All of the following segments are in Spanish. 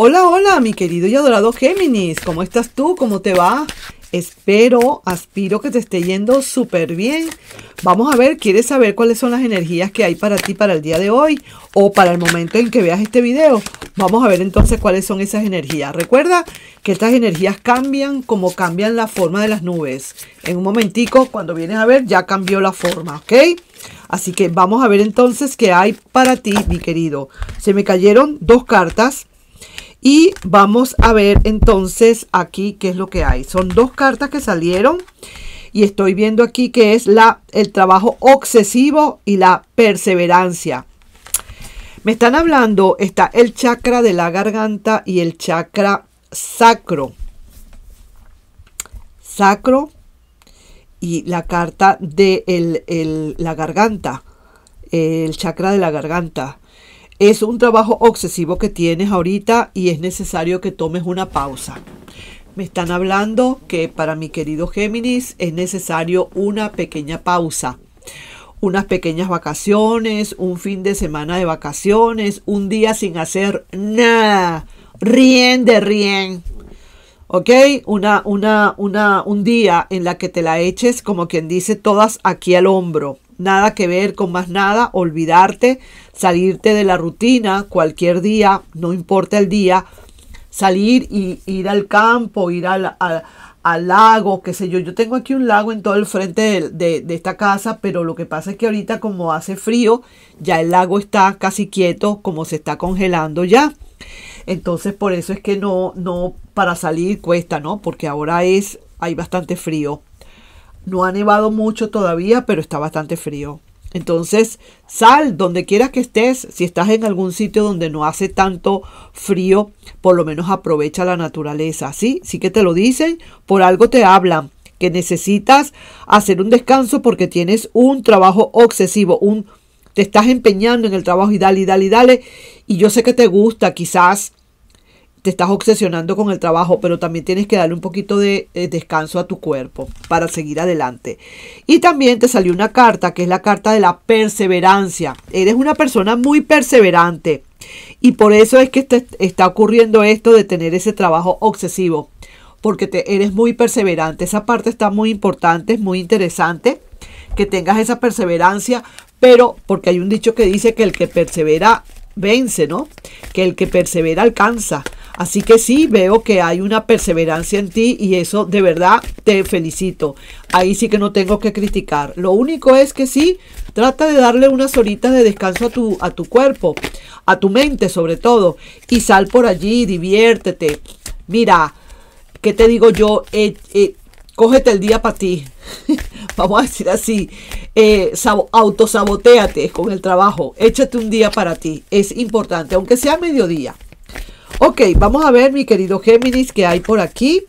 Hola, hola, mi querido y adorado Géminis. ¿Cómo estás tú? ¿Cómo te va? Espero, aspiro que te esté yendo súper bien. Vamos a ver, ¿quieres saber cuáles son las energías que hay para ti para el día de hoy o para el momento en que veas este video? Vamos a ver entonces cuáles son esas energías. Recuerda que estas energías cambian como cambian la forma de las nubes. En un momentico, cuando vienes a ver, ya cambió la forma, ¿ok? Así que vamos a ver entonces qué hay para ti, mi querido. Se me cayeron dos cartas y vamos a ver entonces aquí qué es lo que hay. Son dos cartas que salieron. Y estoy viendo aquí que es la, el trabajo obsesivo y la perseverancia. Me están hablando, está el chakra de la garganta y el chakra sacro. Sacro y la carta de la garganta, el chakra de la garganta. Es un trabajo obsesivo que tienes ahorita y es necesario que tomes una pausa. Me están hablando que para mi querido Géminis es necesario una pequeña pausa. Unas pequeñas vacaciones, un fin de semana de vacaciones, un día sin hacer nada. Rien de rien. ¿Ok? Una, una, una, un día en la que te la eches, como quien dice, todas aquí al hombro nada que ver con más nada, olvidarte, salirte de la rutina cualquier día, no importa el día, salir y ir al campo, ir al, lago, qué sé yo. Yo tengo aquí un lago en todo el frente de, de, esta casa, pero lo que pasa es que ahorita como hace frío, ya el lago está casi quieto, como se está congelando ya. Entonces por eso es que no, no, para salir cuesta, ¿no? Porque ahora es, hay bastante frío. No ha nevado mucho todavía, pero está bastante frío. Entonces, sal donde quieras que estés. Si estás en algún sitio donde no hace tanto frío, por lo menos aprovecha la naturaleza. Sí, sí que te lo dicen, por algo te hablan, que necesitas hacer un descanso porque tienes un trabajo obsesivo, un te estás empeñando en el trabajo y dale y dale y dale. Y yo sé que te gusta, quizás te estás obsesionando con el trabajo, pero también tienes que darle un poquito de eh, descanso a tu cuerpo para seguir adelante. Y también te salió una carta que es la carta de la perseverancia. Eres una persona muy perseverante y por eso es que te está ocurriendo esto de tener ese trabajo obsesivo, porque te, eres muy perseverante. Esa parte está muy importante, es muy interesante que tengas esa perseverancia, pero porque hay un dicho que dice que el que persevera vence, ¿no? Que el que persevera alcanza. Así que sí, veo que hay una perseverancia en ti y eso de verdad te felicito. Ahí sí que no tengo que criticar. Lo único es que sí, trata de darle unas horitas de descanso a tu, a tu cuerpo, a tu mente sobre todo. Y sal por allí, diviértete. Mira, ¿qué te digo yo? Eh, eh, cógete el día para ti. Vamos a decir así. Eh, autosaboteate con el trabajo. Échate un día para ti. Es importante, aunque sea mediodía. Ok, vamos a ver, mi querido Géminis, que hay por aquí.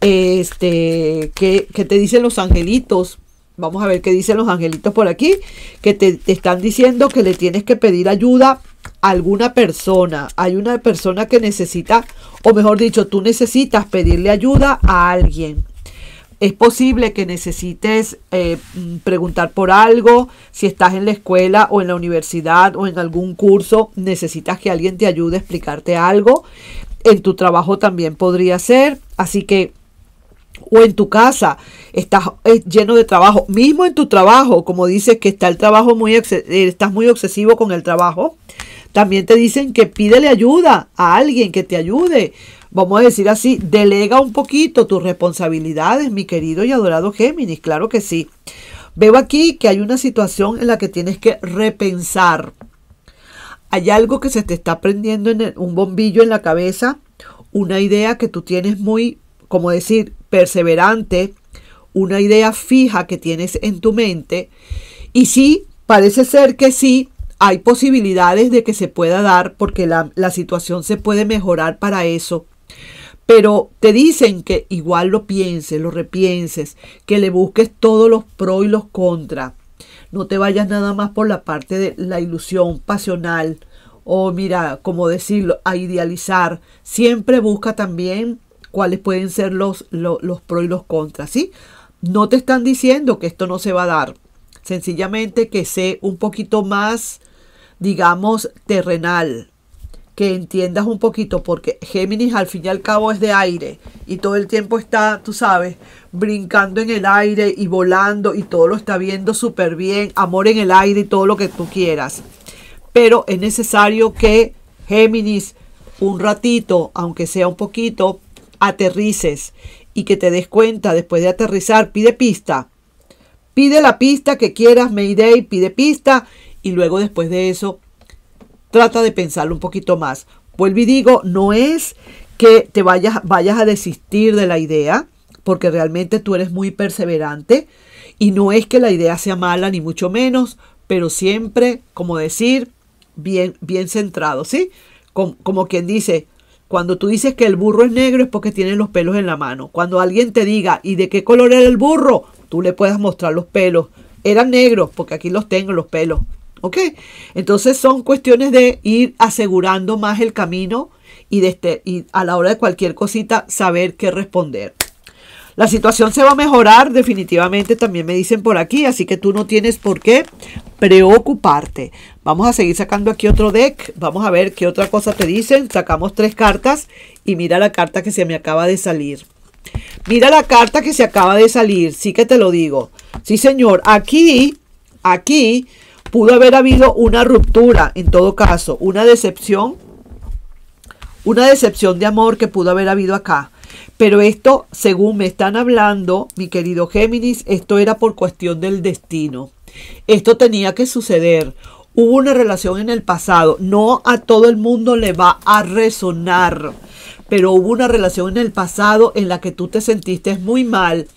Este, ¿qué, te dicen los angelitos? Vamos a ver qué dicen los angelitos por aquí. Que te, te están diciendo que le tienes que pedir ayuda a alguna persona. Hay una persona que necesita, o mejor dicho, tú necesitas pedirle ayuda a alguien. Es posible que necesites eh, mm, preguntar por algo, si estás en la escuela o en la universidad o en algún curso, necesitas que alguien te ayude a explicarte algo. En tu trabajo también podría ser, así que o en tu casa estás eh, lleno de trabajo, mismo en tu trabajo, como dices que está el trabajo muy eh, estás muy obsesivo con el trabajo, también te dicen que pídele ayuda a alguien que te ayude vamos a decir así, delega un poquito tus responsabilidades, mi querido y adorado Géminis, claro que sí. Veo aquí que hay una situación en la que tienes que repensar. Hay algo que se te está prendiendo en un bombillo en la cabeza, una idea que tú tienes muy, como decir, perseverante, una idea fija que tienes en tu mente. Y sí, parece ser que sí, hay posibilidades de que se pueda dar porque la, la situación se puede mejorar para eso pero te dicen que igual lo pienses, lo repienses, que le busques todos los pros y los contras. No te vayas nada más por la parte de la ilusión pasional o mira, como decirlo, a idealizar. Siempre busca también cuáles pueden ser los, los, los pros y los contras, ¿sí? No te están diciendo que esto no se va a dar. Sencillamente que sé un poquito más, digamos, terrenal, que entiendas un poquito, porque Géminis al fin y al cabo es de aire y todo el tiempo está, tú sabes, brincando en el aire y volando y todo lo está viendo súper bien, amor en el aire y todo lo que tú quieras. Pero es necesario que Géminis un ratito, aunque sea un poquito, aterrices y que te des cuenta después de aterrizar, pide pista. Pide la pista que quieras, Mayday, pide pista y luego después de eso trata de pensarlo un poquito más. Vuelvo y digo, no es que te vayas, vayas a desistir de la idea, porque realmente tú eres muy perseverante y no es que la idea sea mala ni mucho menos, pero siempre, como decir, bien, bien centrado, ¿sí? Como, quien dice, cuando tú dices que el burro es negro es porque tiene los pelos en la mano. Cuando alguien te diga, ¿y de qué color era el burro? Tú le puedes mostrar los pelos. Eran negros, porque aquí los tengo, los pelos. ¿Ok? Entonces son cuestiones de ir asegurando más el camino y, de este, y a la hora de cualquier cosita saber qué responder. La situación se va a mejorar definitivamente, también me dicen por aquí, así que tú no tienes por qué preocuparte. Vamos a seguir sacando aquí otro deck, vamos a ver qué otra cosa te dicen. Sacamos tres cartas y mira la carta que se me acaba de salir. Mira la carta que se acaba de salir, sí que te lo digo. Sí, señor, aquí, aquí Pudo haber habido una ruptura, en todo caso, una decepción, una decepción de amor que pudo haber habido acá. Pero esto, según me están hablando, mi querido Géminis, esto era por cuestión del destino. Esto tenía que suceder. Hubo una relación en el pasado. No a todo el mundo le va a resonar. Pero hubo una relación en el pasado en la que tú te sentiste muy mal,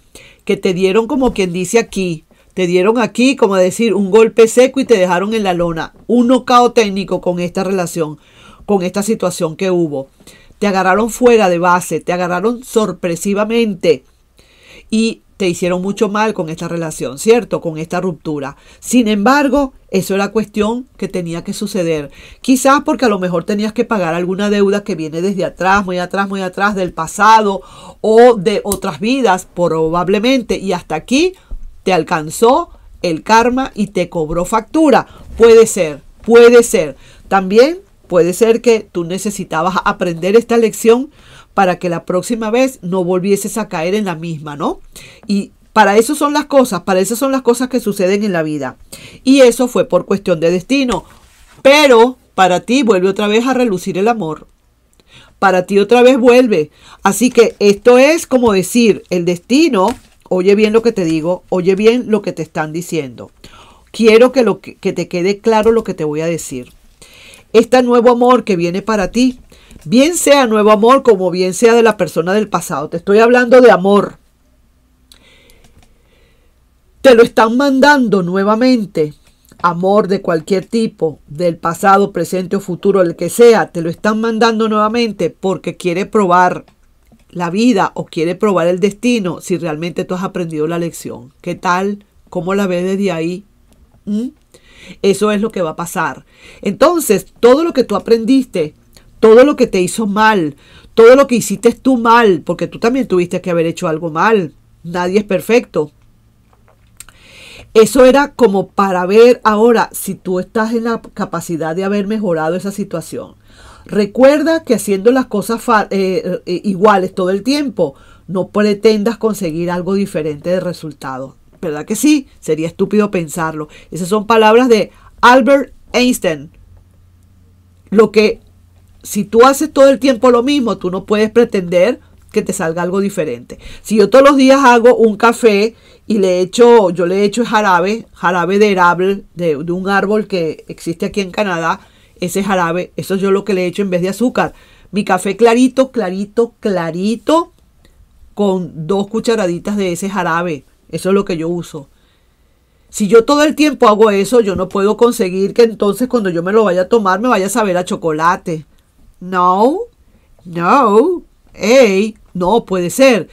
que te dieron como quien dice aquí, te dieron aquí, como decir, un golpe seco y te dejaron en la lona. Un nocao técnico con esta relación, con esta situación que hubo. Te agarraron fuera de base, te agarraron sorpresivamente y te hicieron mucho mal con esta relación, ¿cierto? Con esta ruptura. Sin embargo, eso era cuestión que tenía que suceder. Quizás porque a lo mejor tenías que pagar alguna deuda que viene desde atrás, muy atrás, muy atrás del pasado o de otras vidas, probablemente. Y hasta aquí te alcanzó el karma y te cobró factura. Puede ser, puede ser. También puede ser que tú necesitabas aprender esta lección para que la próxima vez no volvieses a caer en la misma, ¿no? Y para eso son las cosas, para eso son las cosas que suceden en la vida. Y eso fue por cuestión de destino. Pero para ti vuelve otra vez a relucir el amor. Para ti otra vez vuelve. Así que esto es como decir, el destino Oye bien lo que te digo, oye bien lo que te están diciendo. Quiero que, lo que, te quede claro lo que te voy a decir. Este nuevo amor que viene para ti, bien sea nuevo amor como bien sea de la persona del pasado, te estoy hablando de amor. Te lo están mandando nuevamente, amor de cualquier tipo, del pasado, presente o futuro, el que sea, te lo están mandando nuevamente porque quiere probar la vida o quiere probar el destino si realmente tú has aprendido la lección. ¿Qué tal? ¿Cómo la ves desde ahí? ¿Mm? Eso es lo que va a pasar. Entonces, todo lo que tú aprendiste, todo lo que te hizo mal, todo lo que hiciste tú mal, porque tú también tuviste que haber hecho algo mal. Nadie es perfecto. Eso era como para ver ahora si tú estás en la capacidad de haber mejorado esa situación. Recuerda que haciendo las cosas eh, eh, iguales todo el tiempo, no pretendas conseguir algo diferente de resultado. ¿Verdad que sí? Sería estúpido pensarlo. Esas son palabras de Albert Einstein. Lo que, si tú haces todo el tiempo lo mismo, tú no puedes pretender que te salga algo diferente. Si yo todos los días hago un café y le echo, yo le echo jarabe, jarabe de érable, de, de un árbol que existe aquí en Canadá, ese jarabe, eso es yo lo que le he hecho en vez de azúcar. Mi café clarito, clarito, clarito, con dos cucharaditas de ese jarabe. Eso es lo que yo uso. Si yo todo el tiempo hago eso, yo no puedo conseguir que entonces cuando yo me lo vaya a tomar me vaya a saber a chocolate. No, no, hey, no puede ser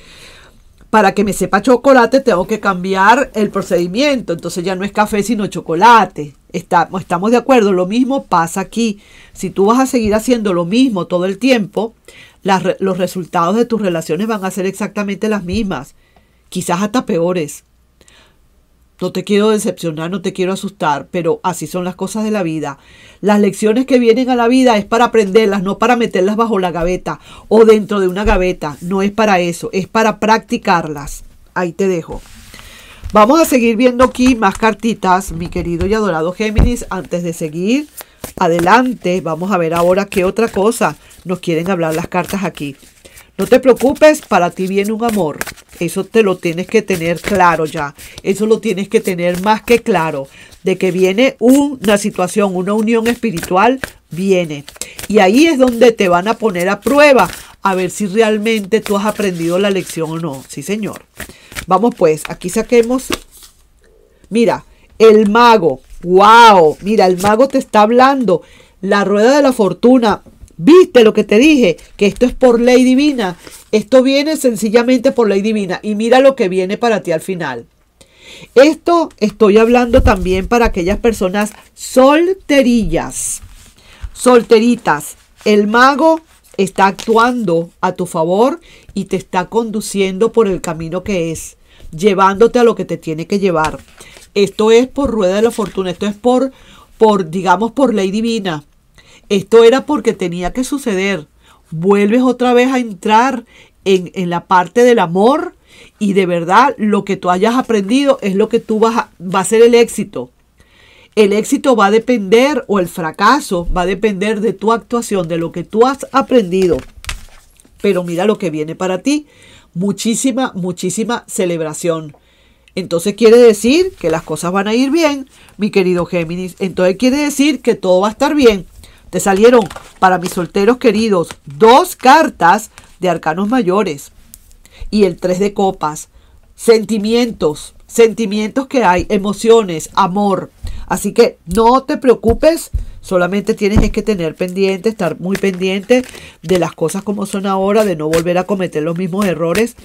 para que me sepa chocolate tengo que cambiar el procedimiento. Entonces ya no es café sino chocolate. estamos de acuerdo, lo mismo pasa aquí. Si tú vas a seguir haciendo lo mismo todo el tiempo, los resultados de tus relaciones van a ser exactamente las mismas, quizás hasta peores. No te quiero decepcionar, no te quiero asustar, pero así son las cosas de la vida. Las lecciones que vienen a la vida es para aprenderlas, no para meterlas bajo la gaveta o dentro de una gaveta. No es para eso, es para practicarlas. Ahí te dejo. Vamos a seguir viendo aquí más cartitas, mi querido y adorado Géminis. Antes de seguir adelante, vamos a ver ahora qué otra cosa nos quieren hablar las cartas aquí. No te preocupes, para ti viene un amor. Eso te lo tienes que tener claro ya. Eso lo tienes que tener más que claro. De que viene una situación, una unión espiritual, viene. Y ahí es donde te van a poner a prueba a ver si realmente tú has aprendido la lección o no. Sí, señor. Vamos pues, aquí saquemos. Mira, el mago. ¡Wow! Mira, el mago te está hablando. La rueda de la fortuna ¿Viste lo que te dije? Que esto es por ley divina. Esto viene sencillamente por ley divina. Y mira lo que viene para ti al final. Esto estoy hablando también para aquellas personas solterillas. Solteritas. El mago está actuando a tu favor y te está conduciendo por el camino que es, llevándote a lo que te tiene que llevar. Esto es por rueda de la fortuna, esto es por, por digamos, por ley divina. Esto era porque tenía que suceder. Vuelves otra vez a entrar en, la parte del amor y de verdad lo que tú hayas aprendido es lo que tú vas a, va a ser el éxito. El éxito va a depender o el fracaso va a depender de tu actuación, de lo que tú has aprendido. Pero mira lo que viene para ti. Muchísima, muchísima celebración. Entonces quiere decir que las cosas van a ir bien, mi querido Géminis. Entonces quiere decir que todo va a estar bien. Te salieron para mis solteros queridos dos cartas de arcanos mayores y el tres de copas. Sentimientos, sentimientos que hay, emociones, amor. Así que no te preocupes, solamente tienes que tener pendiente, estar muy pendiente de las cosas como son ahora, de no volver a cometer los mismos errores.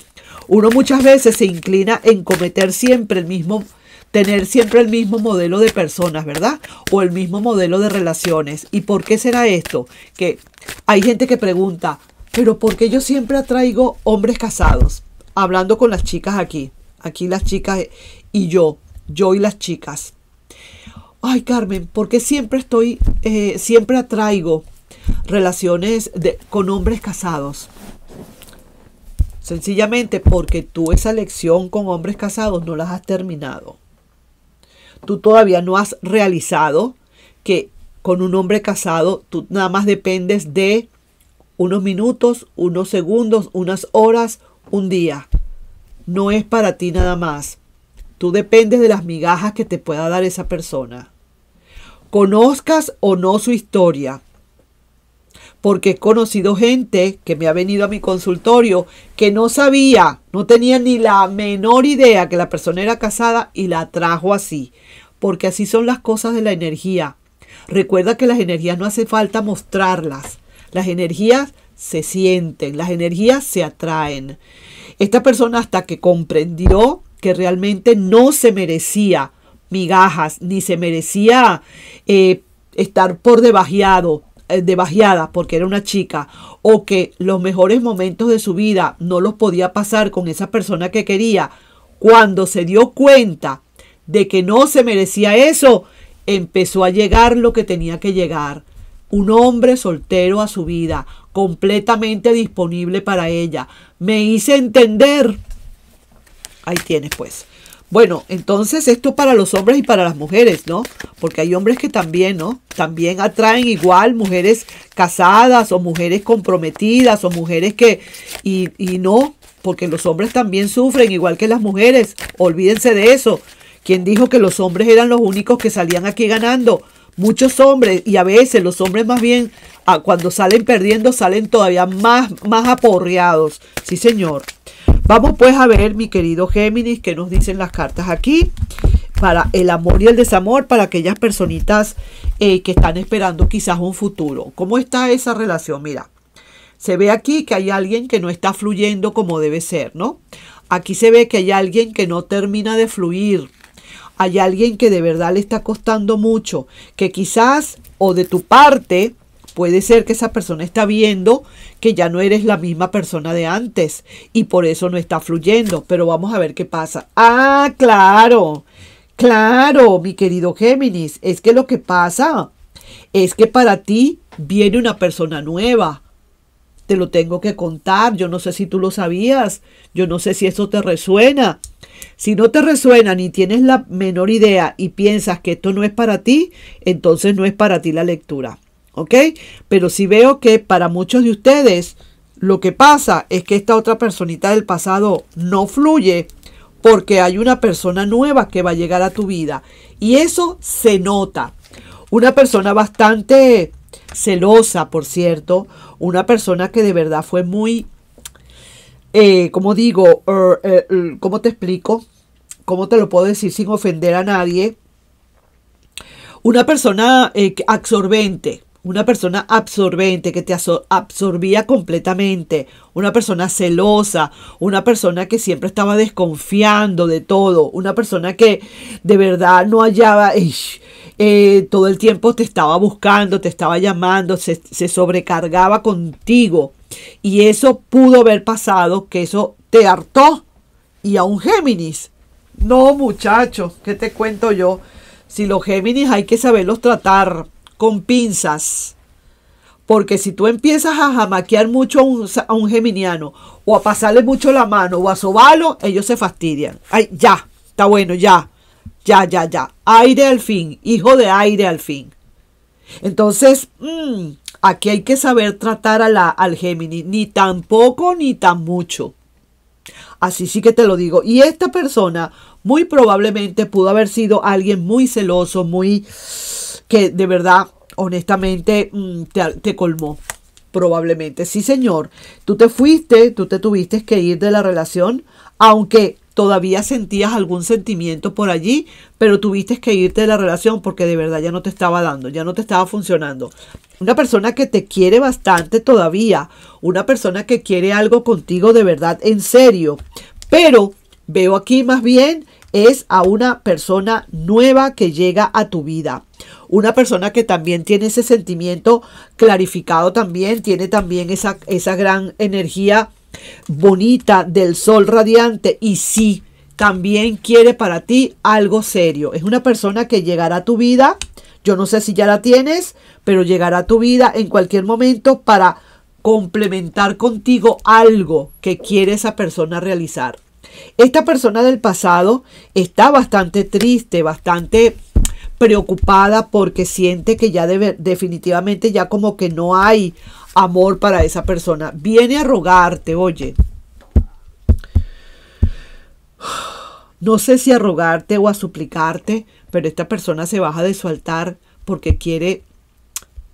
Uno muchas veces se inclina en cometer siempre el mismo tener siempre el mismo modelo de personas, ¿verdad? O el mismo modelo de relaciones. ¿Y por qué será esto? Que hay gente que pregunta, pero ¿por qué yo siempre atraigo hombres casados? Hablando con las chicas aquí, aquí las chicas y yo, yo y las chicas. Ay, Carmen, ¿por qué siempre estoy, eh, siempre atraigo relaciones de, con hombres casados? Sencillamente porque tú esa lección con hombres casados no las has terminado tú todavía no has realizado que con un hombre casado tú nada más dependes de unos minutos, unos segundos, unas horas, un día. No es para ti nada más. Tú dependes de las migajas que te pueda dar esa persona. Conozcas o no su historia, porque he conocido gente que me ha venido a mi consultorio que no sabía, no tenía ni la menor idea que la persona era casada y la trajo así, porque así son las cosas de la energía. Recuerda que las energías no hace falta mostrarlas, las energías se sienten, las energías se atraen. Esta persona hasta que comprendió que realmente no se merecía migajas, ni se merecía eh, estar por debajeado, de bajeada porque era una chica o que los mejores momentos de su vida no los podía pasar con esa persona que quería, cuando se dio cuenta de que no se merecía eso, empezó a llegar lo que tenía que llegar. Un hombre soltero a su vida, completamente disponible para ella. Me hice entender. Ahí tienes pues. Bueno, entonces esto para los hombres y para las mujeres, ¿no? Porque hay hombres que también, ¿no? También atraen igual mujeres casadas o mujeres comprometidas o mujeres que... Y, y no, porque los hombres también sufren igual que las mujeres. Olvídense de eso. ¿Quién dijo que los hombres eran los únicos que salían aquí ganando? Muchos hombres, y a veces los hombres más bien, cuando salen perdiendo, salen todavía más, más aporreados. Sí, señor. Vamos pues a ver, mi querido Géminis, qué nos dicen las cartas aquí para el amor y el desamor para aquellas personitas eh, que están esperando quizás un futuro. ¿Cómo está esa relación? Mira, se ve aquí que hay alguien que no está fluyendo como debe ser, ¿no? Aquí se ve que hay alguien que no termina de fluir. Hay alguien que de verdad le está costando mucho, que quizás o de tu parte Puede ser que esa persona está viendo que ya no eres la misma persona de antes y por eso no está fluyendo. Pero vamos a ver qué pasa. Ah, claro. Claro, mi querido Géminis, es que lo que pasa es que para ti viene una persona nueva. Te lo tengo que contar, yo no sé si tú lo sabías, yo no sé si eso te resuena. Si no te resuena ni tienes la menor idea y piensas que esto no es para ti, entonces no es para ti la lectura. ¿Ok? Pero si veo que para muchos de ustedes lo que pasa es que esta otra personita del pasado no fluye porque hay una persona nueva que va a llegar a tu vida. Y eso se nota. Una persona bastante celosa, por cierto, una persona que de verdad fue muy, eh, como digo, er, eh, ¿cómo te explico? ¿Cómo te lo puedo decir sin ofender a nadie? Una persona eh, absorbente, una persona absorbente que te absorbía completamente, una persona celosa, una persona que siempre estaba desconfiando de todo, una persona que de verdad no hallaba, eh, todo el tiempo te estaba buscando, te estaba llamando, se, se sobrecargaba contigo. Y eso pudo haber pasado, que eso te hartó. Y a un Géminis. No, muchacho, ¿qué te cuento yo? Si los Géminis hay que saberlos tratar con pinzas. Porque si tú empiezas a jamaquear mucho a un, geminiano, o a pasarle mucho la mano, o a sobarlo, ellos se fastidian. Ay, ya, está bueno, ya, ya, ya, ya. Aire al fin, hijo de aire al fin. Entonces, mm, aquí hay que saber tratar a la, al Géminis, ni tan poco ni tan mucho. Así sí que te lo digo. Y esta persona muy probablemente pudo haber sido alguien muy celoso, muy que de verdad, honestamente, mm, te, colmó. Probablemente. Sí, señor. Tú te fuiste, tú te tuviste que ir de la relación, aunque todavía sentías algún sentimiento por allí, pero tuviste que irte de la relación porque de verdad ya no te estaba dando, ya no te estaba funcionando. Una persona que te quiere bastante todavía, una persona que quiere algo contigo de verdad en serio, pero veo aquí más bien es a una persona nueva que llega a tu vida. Una persona que también tiene ese sentimiento clarificado también, tiene también esa, esa gran energía bonita del sol radiante y sí, también quiere para ti algo serio. Es una persona que llegará a tu vida, yo no sé si ya la tienes, pero llegará a tu vida en cualquier momento para complementar contigo algo que quiere esa persona realizar. Esta persona del pasado está bastante triste, bastante preocupada porque siente que ya debe, definitivamente ya como que no hay amor para esa persona. Viene a rogarte, oye. No sé si a rogarte o a suplicarte, pero esta persona se baja de su altar porque quiere,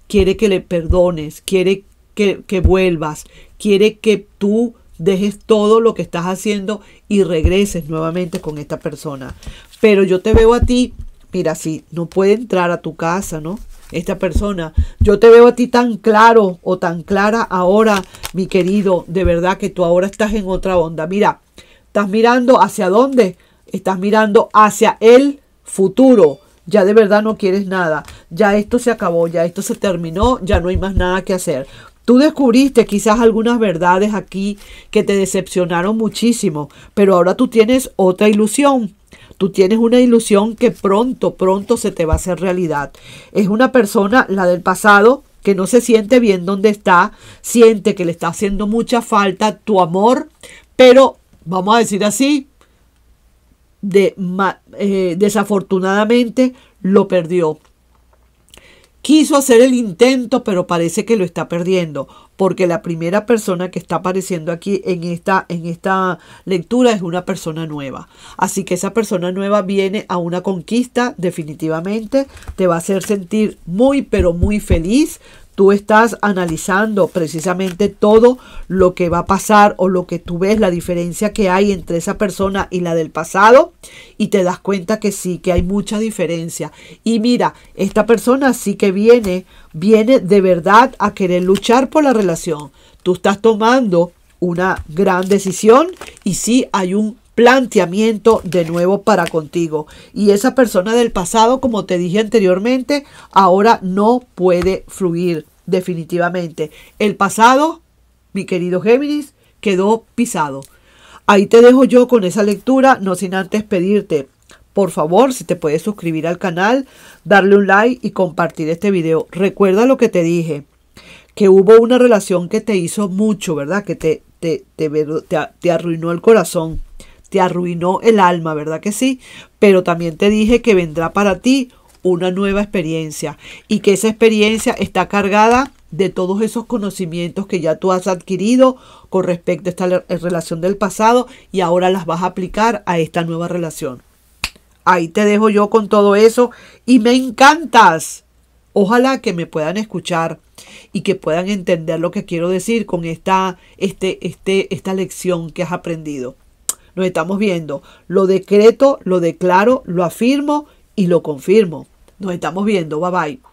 quiere que le perdones, quiere que, que vuelvas, quiere que tú dejes todo lo que estás haciendo y regreses nuevamente con esta persona. Pero yo te veo a ti, mira, si no puede entrar a tu casa, ¿no? Esta persona, yo te veo a ti tan claro o tan clara ahora, mi querido, de verdad que tú ahora estás en otra onda. Mira, estás mirando hacia dónde? Estás mirando hacia el futuro. Ya de verdad no quieres nada. Ya esto se acabó, ya esto se terminó, ya no hay más nada que hacer. Tú descubriste quizás algunas verdades aquí que te decepcionaron muchísimo, pero ahora tú tienes otra ilusión. Tú tienes una ilusión que pronto, pronto se te va a hacer realidad. Es una persona, la del pasado, que no se siente bien donde está, siente que le está haciendo mucha falta tu amor, pero vamos a decir así, de, eh, desafortunadamente lo perdió. Quiso hacer el intento, pero parece que lo está perdiendo, porque la primera persona que está apareciendo aquí en esta, en esta lectura es una persona nueva. Así que esa persona nueva viene a una conquista definitivamente, te va a hacer sentir muy, pero muy feliz, tú estás analizando precisamente todo lo que va a pasar o lo que tú ves, la diferencia que hay entre esa persona y la del pasado y te das cuenta que sí, que hay mucha diferencia. Y mira, esta persona sí que viene, viene de verdad a querer luchar por la relación. Tú estás tomando una gran decisión y sí hay un planteamiento de nuevo para contigo. Y esa persona del pasado, como te dije anteriormente, ahora no puede fluir definitivamente. El pasado, mi querido Géminis, quedó pisado. Ahí te dejo yo con esa lectura, no sin antes pedirte por favor, si te puedes suscribir al canal, darle un like y compartir este video. Recuerda lo que te dije, que hubo una relación que te hizo mucho, ¿verdad? Que te, te, te, te arruinó el corazón, te arruinó el alma, ¿verdad que sí? Pero también te dije que vendrá para ti una nueva experiencia y que esa experiencia está cargada de todos esos conocimientos que ya tú has adquirido con respecto a esta relación del pasado y ahora las vas a aplicar a esta nueva relación. Ahí te dejo yo con todo eso y me encantas. Ojalá que me puedan escuchar y que puedan entender lo que quiero decir con esta, este, este, esta lección que has aprendido. Nos estamos viendo. Lo decreto, lo declaro, lo afirmo y lo confirmo. Nos estamos viendo. Bye bye.